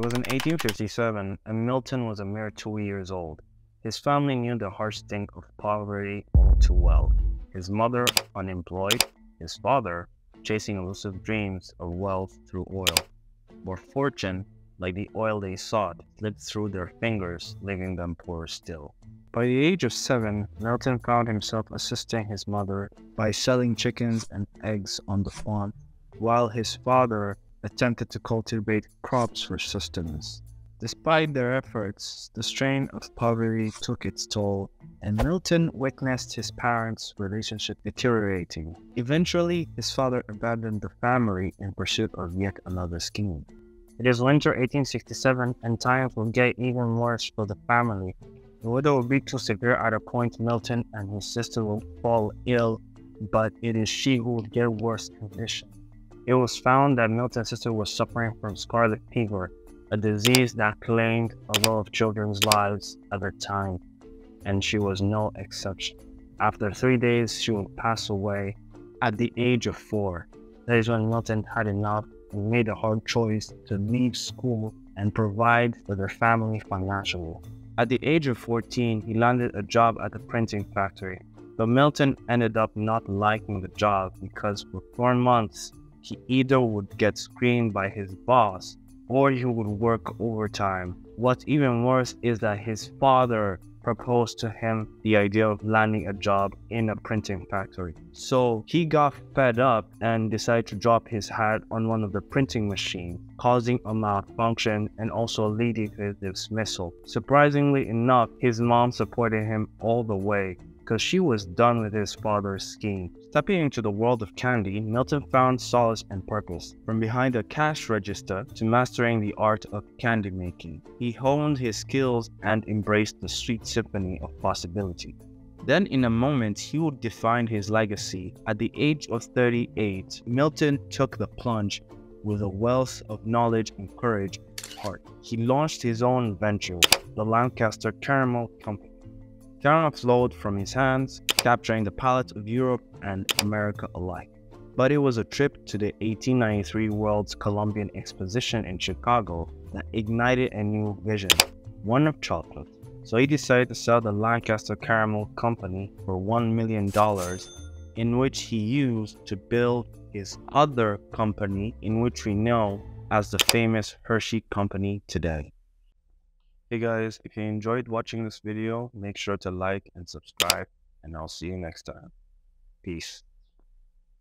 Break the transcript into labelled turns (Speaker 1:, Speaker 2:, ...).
Speaker 1: It was in 1857, and Milton was a mere two years old. His family knew the harsh stink of poverty all too well. His mother, unemployed, his father, chasing elusive dreams of wealth through oil. But fortune, like the oil they sought, slipped through their fingers, leaving them poorer still. By the age of seven, Milton found himself assisting his mother by selling chickens and eggs on the farm, while his father attempted to cultivate crops for sustenance. Despite their efforts, the strain of poverty took its toll, and Milton witnessed his parents' relationship deteriorating. Eventually, his father abandoned the family in pursuit of yet another scheme. It is winter 1867, and times will get even worse for the family. The weather will be too severe at a point Milton and his sister will fall ill, but it is she who will get worse condition. It was found that Milton's sister was suffering from scarlet fever, a disease that claimed a lot of children's lives at the time, and she was no exception. After three days, she would pass away at the age of four. That is when Milton had enough and made a hard choice to leave school and provide for their family financially. At the age of 14, he landed a job at the printing factory, but Milton ended up not liking the job because for four months, he either would get screened by his boss or he would work overtime. What's even worse is that his father proposed to him the idea of landing a job in a printing factory. So he got fed up and decided to drop his hat on one of the printing machines, causing a malfunction and also leading to his dismissal. Surprisingly enough, his mom supported him all the way because she was done with his father's scheme. Stepping into the world of candy, Milton found solace and purpose. From behind a cash register to mastering the art of candy making, he honed his skills and embraced the sweet symphony of possibility. Then, in a moment, he would define his legacy. At the age of 38, Milton took the plunge with a wealth of knowledge and courage heart. He launched his own venture, the Lancaster Caramel Company Caramel flowed from his hands, capturing the palate of Europe and America alike. But it was a trip to the 1893 World's Columbian Exposition in Chicago that ignited a new vision, one of chocolate. So he decided to sell the Lancaster Caramel Company for $1 million, in which he used to build his other company, in which we know as the famous Hershey Company today. Hey guys, if you enjoyed watching this video, make sure to like and subscribe, and I'll see you next time. Peace.